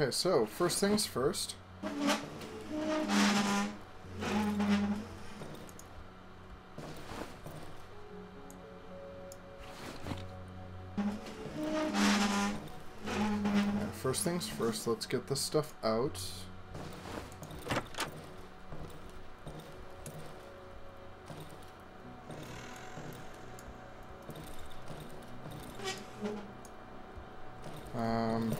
Okay, so first things first. First things first, let's get this stuff out. Um,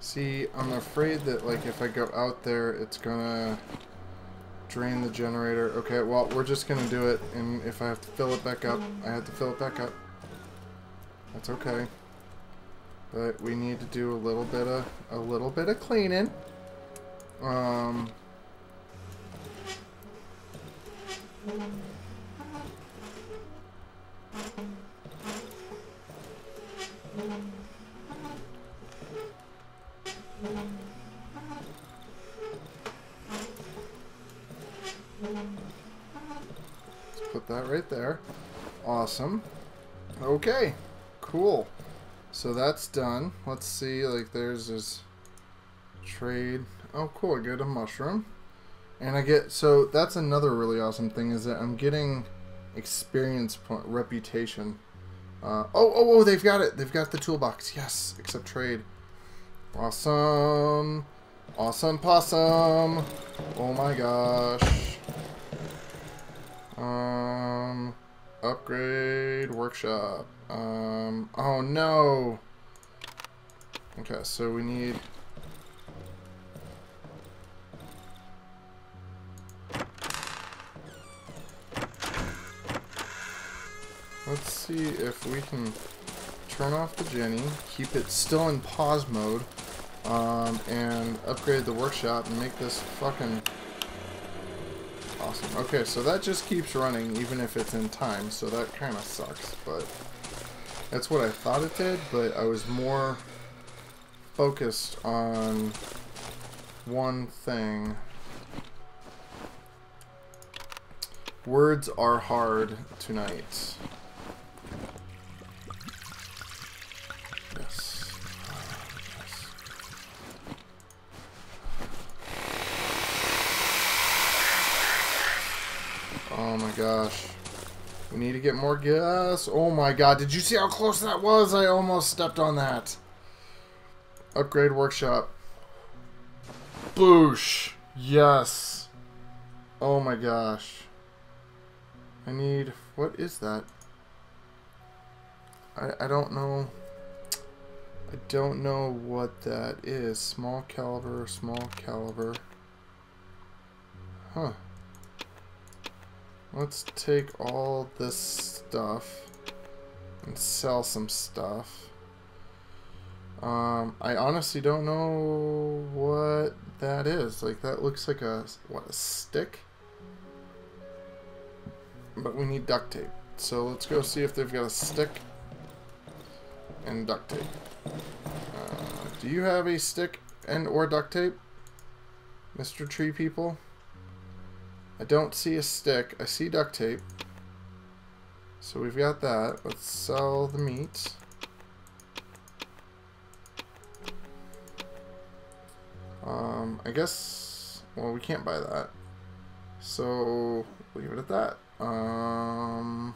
see, I'm afraid that, like, if I go out there, it's gonna drain the generator. Okay, well, we're just gonna do it, and if I have to fill it back up, I have to fill it back up. That's okay. But we need to do a little bit of a little bit of cleaning. Um that right there. Awesome. Okay. Cool. So that's done. Let's see, like there's this trade. Oh cool, I get a mushroom. And I get, so that's another really awesome thing is that I'm getting experience point, reputation. Uh, oh, oh, oh, they've got it. They've got the toolbox. Yes, except trade. Awesome. Awesome possum. Oh my gosh. Um, upgrade workshop. Um, oh no. Okay, so we need... Let's see if we can turn off the Jenny, keep it still in pause mode, um, and upgrade the workshop and make this fucking awesome. Okay, so that just keeps running even if it's in time, so that kind of sucks, but... That's what I thought it did, but I was more focused on one thing. Words are hard tonight. Yes. yes. Oh my gosh. We need to get more gas. Oh my god, did you see how close that was? I almost stepped on that. Upgrade workshop. Boosh. Yes. Oh my gosh. I need... What is that? I, I don't know... I don't know what that is. Small caliber, small caliber. Huh. Let's take all this stuff and sell some stuff. Um, I honestly don't know what that is. Like, that looks like a, what, a stick? But we need duct tape. So let's go see if they've got a stick and duct tape. Uh, do you have a stick and or duct tape? Mr. Tree People? I don't see a stick. I see duct tape. So we've got that. Let's sell the meat. Um, I guess, well, we can't buy that. So, leave it at that. Um,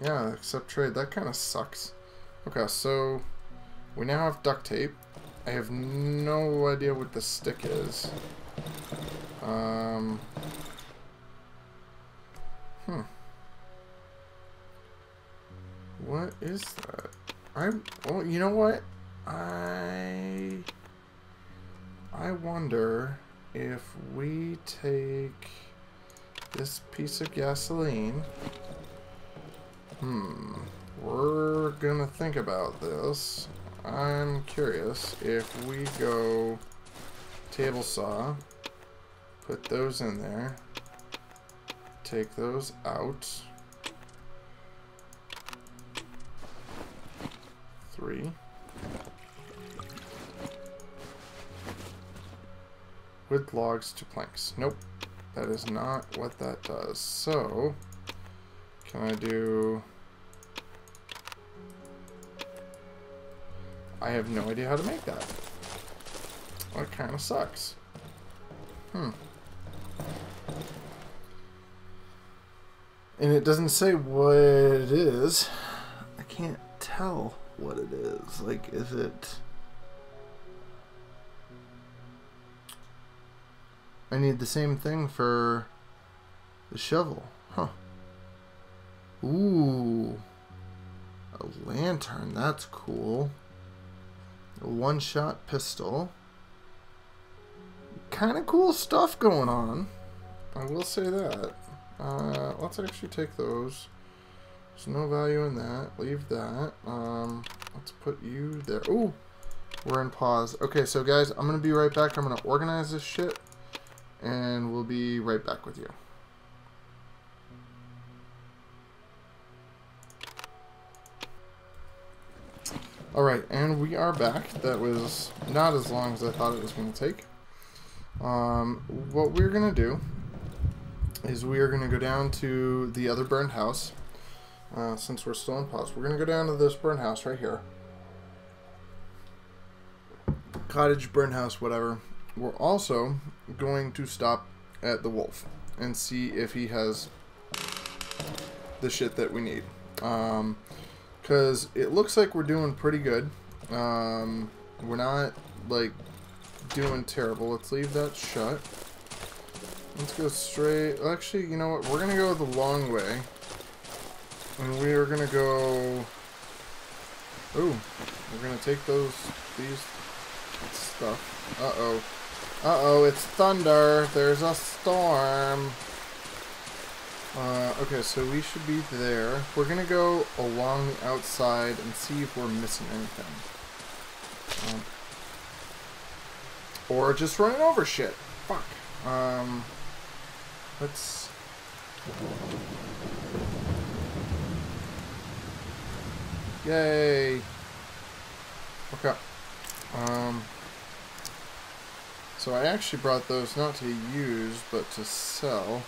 yeah, accept trade. That kind of sucks. Okay, so we now have duct tape. I have no idea what the stick is. Um, hmm. What is that? I, well, you know what? I, I wonder if we take this piece of gasoline. Hmm. We're gonna think about this. I'm curious if we go table saw, put those in there, take those out. Three. Wood logs to planks. Nope. That is not what that does. So, can I do... I have no idea how to make that. That kind of sucks. Hmm. And it doesn't say what it is. I can't tell what it is. Like, is it... I need the same thing for the shovel. Huh. Ooh. A lantern. That's cool. A one-shot pistol. Kind of cool stuff going on. I will say that. Uh, let's actually take those. There's no value in that. Leave that. Um, let's put you there. Ooh, we're in pause. Okay, so guys, I'm going to be right back. I'm going to organize this shit, and we'll be right back with you. Alright, and we are back. That was not as long as I thought it was going to take. Um, what we're going to do is we are going to go down to the other burned house. Uh, since we're still in pause, we're going to go down to this burned house right here. Cottage, burned house, whatever. We're also going to stop at the wolf and see if he has the shit that we need. Um, because it looks like we're doing pretty good. Um, we're not, like, doing terrible. Let's leave that shut. Let's go straight. Actually, you know what? We're going to go the long way. And we are going to go... Ooh. We're going to take those, these stuff. Uh-oh. Uh-oh, it's thunder. There's a storm. Uh, okay, so we should be there. We're gonna go along the outside and see if we're missing anything. Um, or just running over shit. Fuck. Um, let's... Yay! Okay. Um, so I actually brought those not to use, but to sell.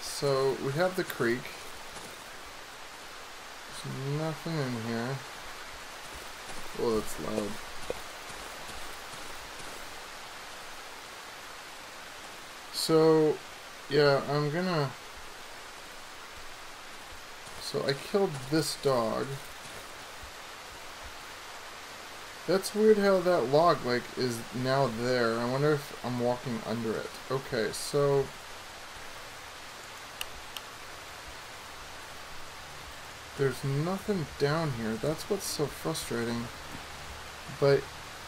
So, we have the creek. There's nothing in here. Oh, that's loud. So, yeah, I'm gonna... So, I killed this dog. That's weird how that log, like, is now there. I wonder if I'm walking under it. Okay, so... There's nothing down here. That's what's so frustrating. But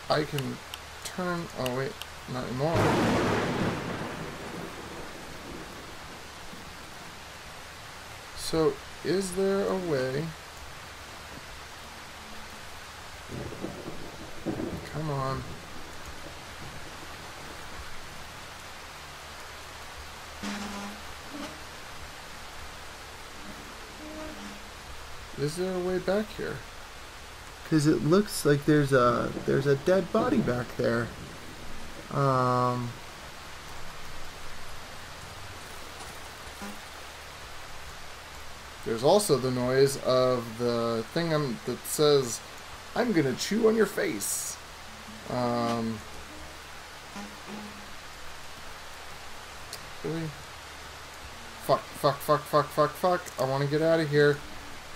I can turn... Oh, wait. Not anymore. So, is there a way... Come on. Is there a way back here? Because it looks like there's a there's a dead body back there. Um. There's also the noise of the thing I'm, that says, I'm gonna chew on your face. Um, really? Fuck, fuck, fuck, fuck, fuck, fuck. I want to get out of here.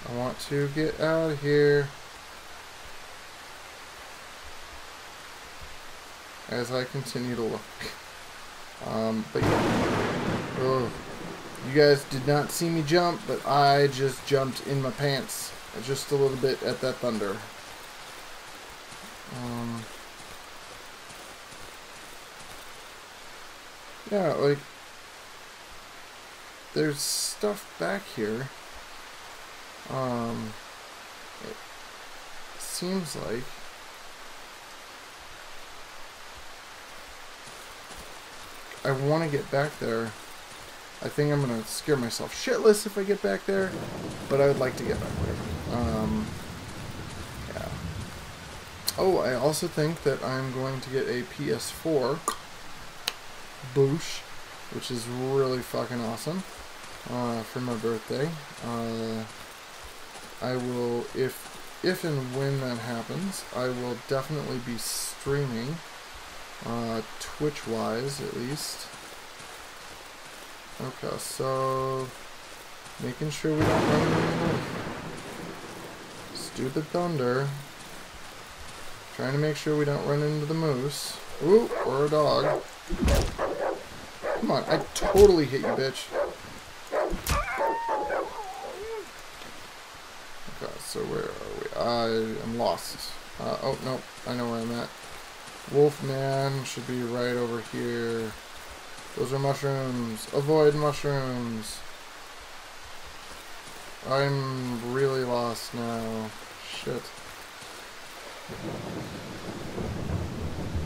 I want to get out of here. As I continue to look. Um, but yeah. Oh. You guys did not see me jump, but I just jumped in my pants. Just a little bit at that thunder. Um, yeah, like, there's stuff back here. Um, it seems like I want to get back there. I think I'm going to scare myself shitless if I get back there, but I would like to get back there. Um, yeah. Oh, I also think that I'm going to get a PS4 boosh, which is really fucking awesome, uh, for my birthday. Uh, I will, if if and when that happens, I will definitely be streaming, uh, Twitch-wise at least. Okay, so making sure we don't run into stupid thunder. Trying to make sure we don't run into the moose. Ooh, or a dog. Come on, I totally hit you, bitch. Okay, so where are we? I am lost. Uh, oh, no, I know where I'm at. Wolfman should be right over here. Those are mushrooms. Avoid mushrooms. I'm really lost now. Shit.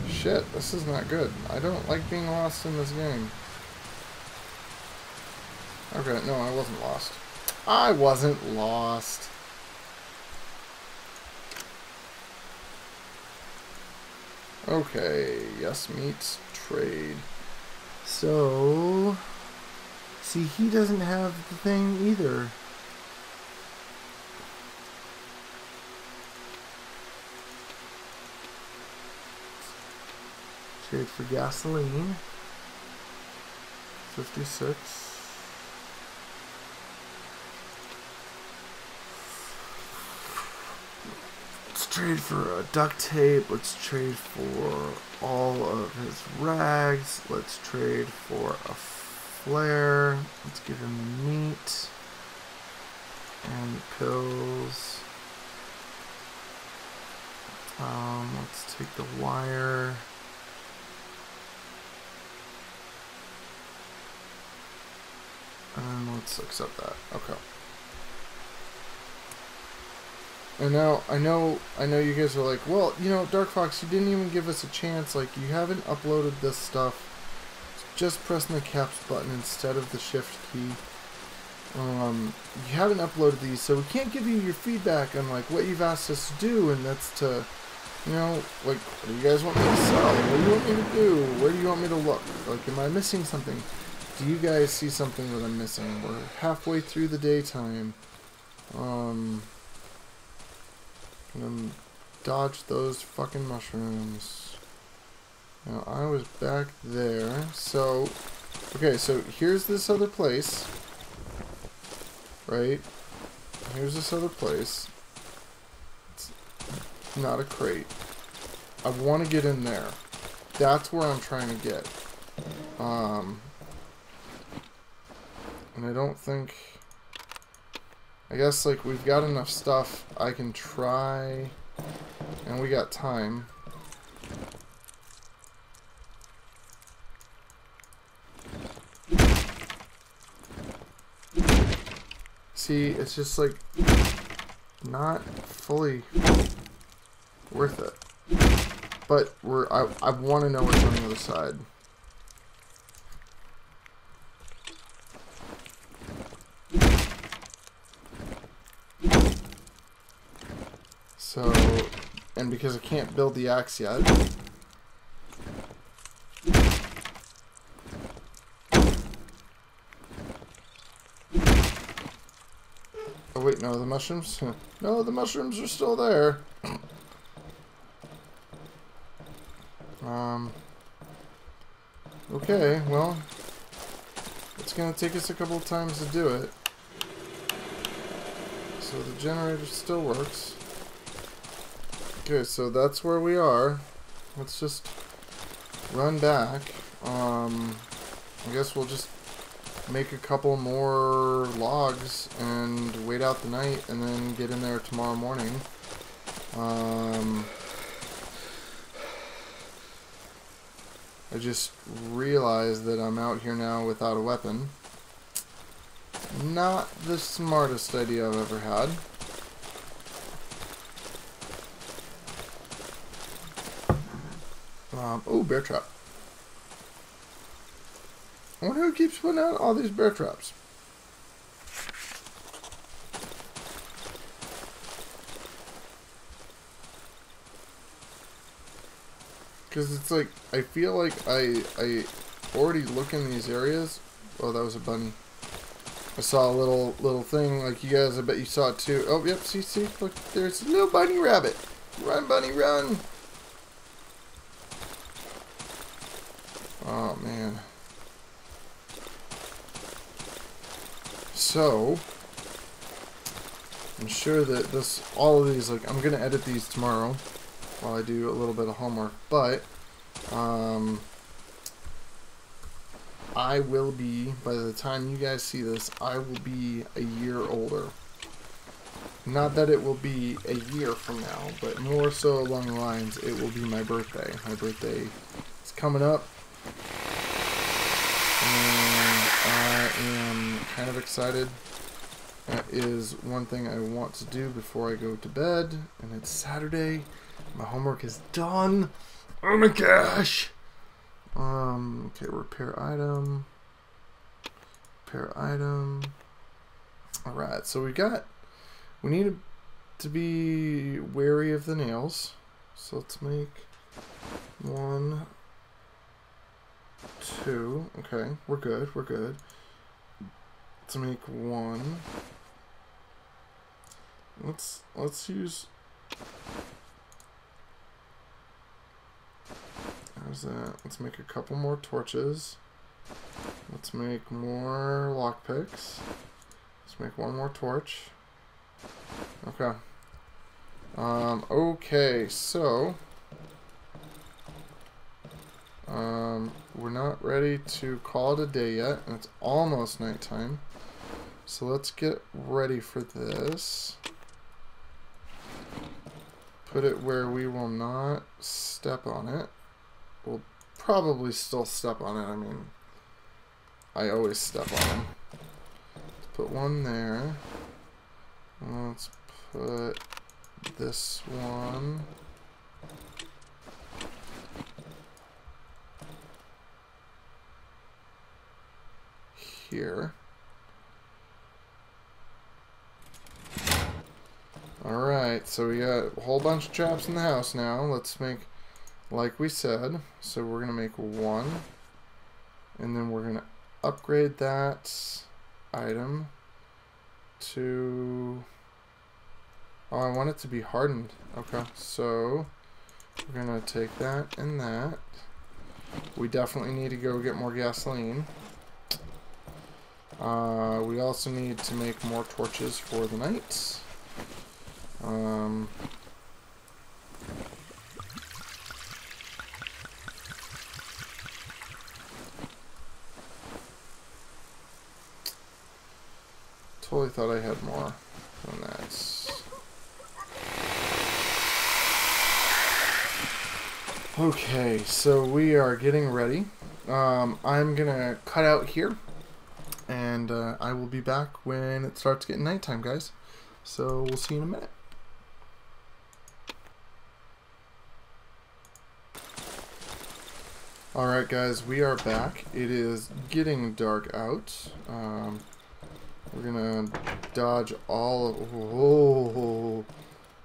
Shit, this is not good. I don't like being lost in this game. Okay, no, I wasn't lost. I wasn't lost. Okay, yes meets trade. So, see, he doesn't have the thing either. Trade for gasoline. 56. Trade for a duct tape. Let's trade for all of his rags. Let's trade for a flare. Let's give him the meat and pills. Um, let's take the wire. And let's accept that. Okay. And now I know I know you guys are like, well, you know, Dark Fox, you didn't even give us a chance. Like you haven't uploaded this stuff. Just pressing the caps button instead of the shift key. Um, you haven't uploaded these, so we can't give you your feedback on like what you've asked us to do, and that's to, you know, like what do you guys want me to sell? What do you want me to do? Where do you want me to look? Like, am I missing something? Do you guys see something that I'm missing? We're halfway through the daytime. Um, and dodge those fucking mushrooms. Now, I was back there. So, okay, so here's this other place. Right? Here's this other place. It's not a crate. I want to get in there. That's where I'm trying to get. Um, and I don't think... I guess, like, we've got enough stuff. I can try... And we got time. See, it's just, like, not fully worth it. But we're I, I want to know what's on the other side. So, and because I can't build the axe yet. Oh wait, no, the mushrooms? no, the mushrooms are still there. um, okay, well, it's gonna take us a couple of times to do it. So the generator still works. Okay, so that's where we are. Let's just run back. Um, I guess we'll just make a couple more logs and wait out the night and then get in there tomorrow morning. Um, I just realized that I'm out here now without a weapon. Not the smartest idea I've ever had. Um, oh, bear trap. I wonder who keeps putting out all these bear traps. Because it's like, I feel like I, I already look in these areas. Oh, that was a bunny. I saw a little little thing like you guys. I bet you saw it too. Oh, yep. See, see. Look, there's a little bunny rabbit. Run, bunny, run. Oh man. So, I'm sure that this, all of these, like, I'm gonna edit these tomorrow while I do a little bit of homework, but, um, I will be, by the time you guys see this, I will be a year older. Not that it will be a year from now, but more so along the lines, it will be my birthday. My birthday is coming up. And I am kind of excited. That is one thing I want to do before I go to bed. And it's Saturday. My homework is done. Oh my gosh! Um, okay, repair item. Repair item. Alright, so we got, we need to be wary of the nails. So let's make one, two. Okay, we're good, we're good. Let's make one. Let's, let's use How's that? Let's make a couple more torches. Let's make more lockpicks. Let's make one more torch. Okay. Um, okay, so... Um, we're not ready to call it a day yet, and it's almost nighttime. So let's get ready for this. Put it where we will not step on it. We'll probably still step on it. I mean, I always step on them. Let's put one there. Let's put this one. Here. Alright, so we got a whole bunch of traps in the house now. Let's make like we said. So we're going to make one. And then we're going to upgrade that item to... Oh, I want it to be hardened. Okay, so we're going to take that and that. We definitely need to go get more gasoline. Uh, we also need to make more torches for the night. Um, totally thought I had more than that. Okay, so we are getting ready. Um, I'm gonna cut out here, and uh, I will be back when it starts getting nighttime, guys. So we'll see you in a minute. Alright guys, we are back. It is getting dark out. Um, we're gonna dodge all of... Whoa,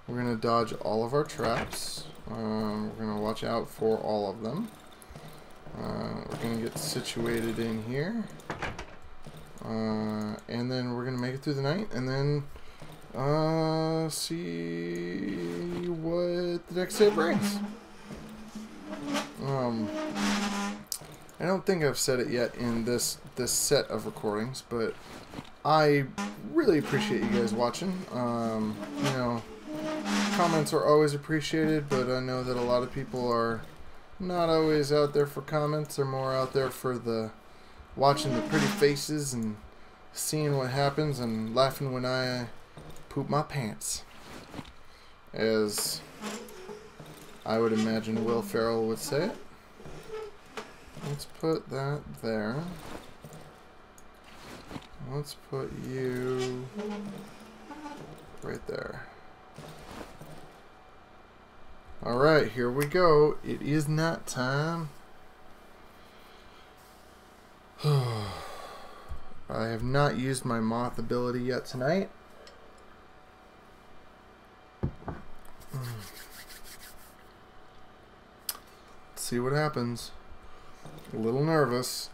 we're gonna dodge all of our traps. Um, we're gonna watch out for all of them. Uh, we're gonna get situated in here. Uh, and then we're gonna make it through the night, and then uh, see what the next day brings. Um, I don't think I've said it yet in this this set of recordings, but I really appreciate you guys watching. Um, you know, comments are always appreciated, but I know that a lot of people are not always out there for comments. They're more out there for the watching the pretty faces and seeing what happens and laughing when I poop my pants. As I would imagine Will Ferrell would say it. Let's put that there. Let's put you right there. Alright, here we go. It is night time. I have not used my moth ability yet tonight. Hmm. Let's see what happens. A little nervous.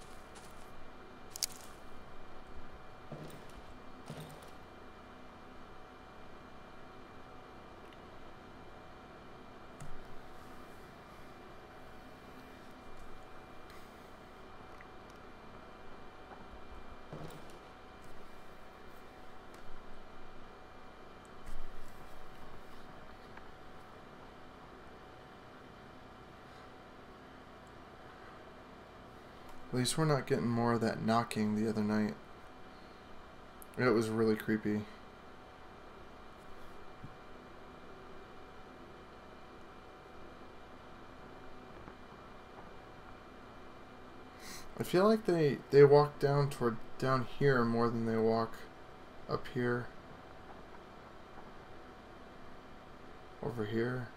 At least we're not getting more of that knocking the other night. It was really creepy. I feel like they they walk down toward down here more than they walk up here. Over here.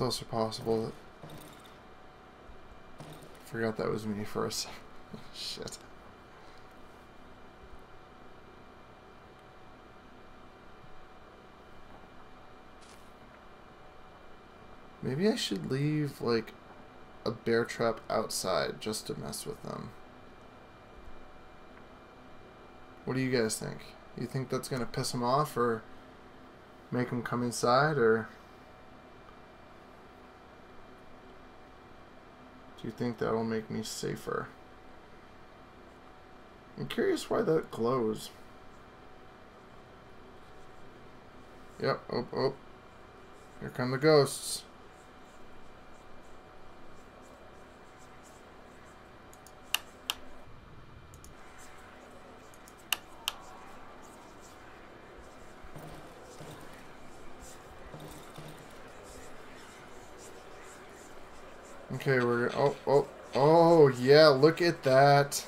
It's also possible that I Forgot that was me first. Shit. Maybe I should leave, like, a bear trap outside just to mess with them. What do you guys think? You think that's going to piss them off or make them come inside or... Do you think that'll make me safer? I'm curious why that glows. Yep, oh, oh. Here come the ghosts. Okay, we're... Oh, oh, oh, yeah, look at that.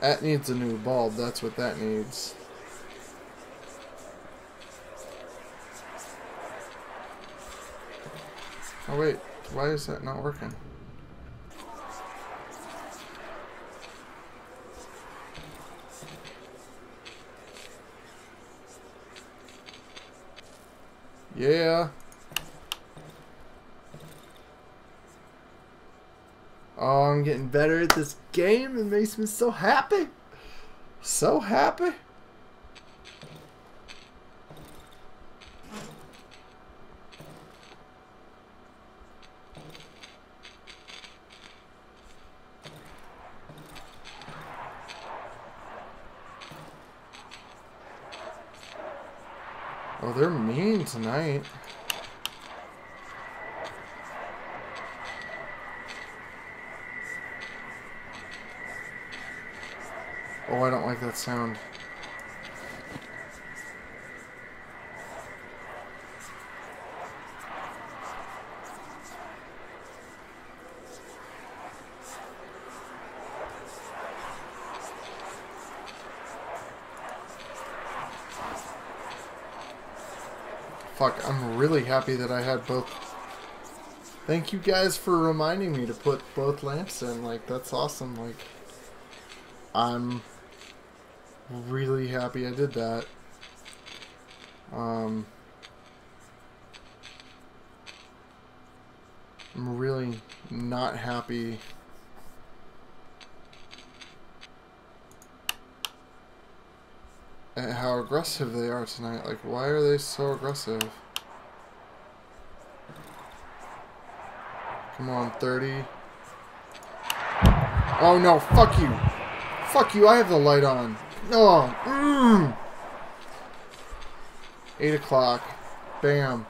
That needs a new bulb. That's what that needs. Oh, wait. Why is that not working? Yeah. Oh, I'm getting better at this game. It makes me so happy. So happy. Oh, they're mean tonight. Oh, I don't like that sound. Fuck, I'm really happy that I had both. Thank you guys for reminding me to put both lamps in. Like, that's awesome. Like, I'm really happy I did that. Um, I'm really not happy at how aggressive they are tonight. Like, why are they so aggressive? Come on, 30. Oh no, fuck you. Fuck you, I have the light on. No. Mm. 8 o'clock. Bam.